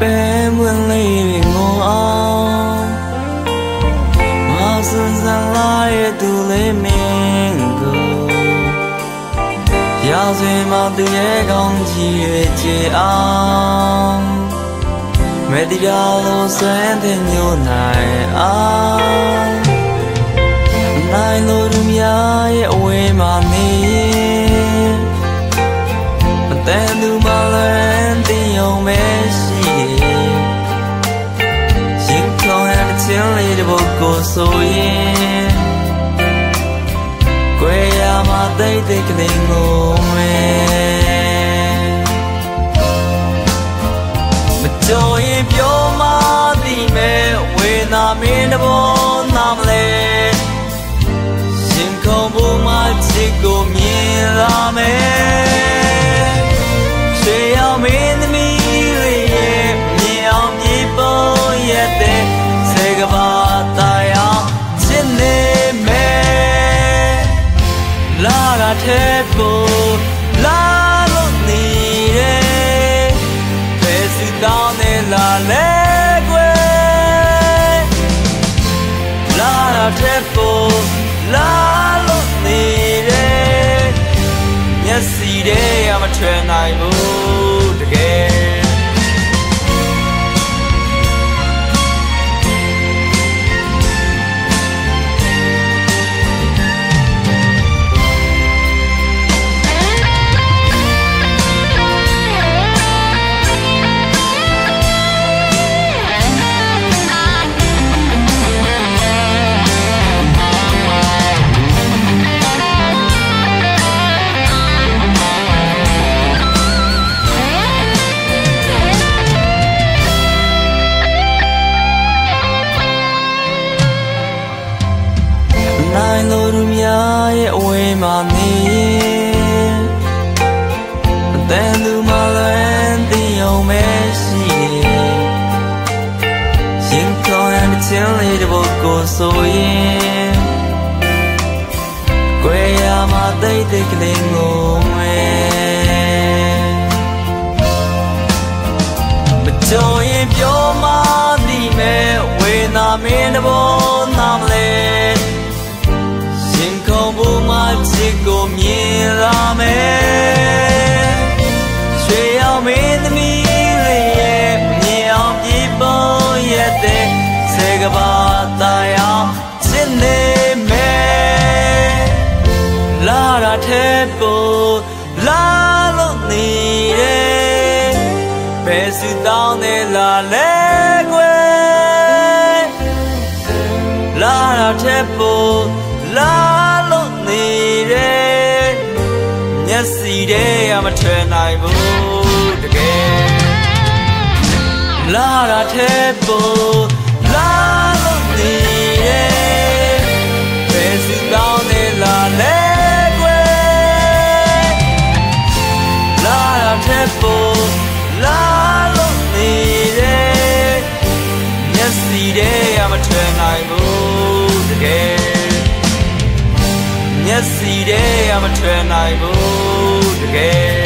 ပဲမွန်းလေးတွေငုံအောင်မဆန်ဆန်လာရဲ့သူလေးမင်းကိုရာဇဝင်မှာသူရဲ့ကောင်းကြီးရဲ့ချေအောင်မေတ္တာလုံးစမ်းတဲ့ညနိုင်အောင်နိုင်လို့သူများရဲ့အဝေးမှာ ဆိုရင်ကွယ်ရမှာတိတ်တိတ်ကလေးကိုမဲမကြော်ရင်ပြောမသည်မဲ့ဝေနာမင်းတဘောနာမလဲရှင်ခုံဘူးမချစ်ကိုမြင်လာမယ် တာတဲ့ကိုလာလို့နေတယ်ဘယ်စီတောင်းနေလာလဲကွယ်လာတာတဲ့ကိုလာလို့နေတယ်မျက်စီတဲ့ရမထွက်နိုင်ဘူး ဆိုရင်ကွယ်ရမှာတိတ်တိတ်ကလေးကိုမဲမကြော်ရင်ပြောမသည်မဲ့ဝေနာမင်းတဘောနာမလဲရှင်ခုံဘူးမချစ်ကိုမြင်လာမယ်ရွှေရောင်မင်းသမီးလေးရဲ့မြင်အောင်ပြေပေါ်ရတဲ့ စေကဘာတရားချစ်နေမယ်လာတာတဲ့ကိုလာလို့နေတယ်ဘယ်စုတောင်းနေလာလဲကွယ်လာတာတဲ့ပိုလာလို့နေတယ်မျက်စီတဲ့ရမထွက်နိုင်ဘူးတကယ်လာတာတဲ့ပို တဲ့ရမထွက်နိုင်ဘူးတကယ်မျက်စီတဲ့ရမထွက်နိုင်ဘူးတကယ်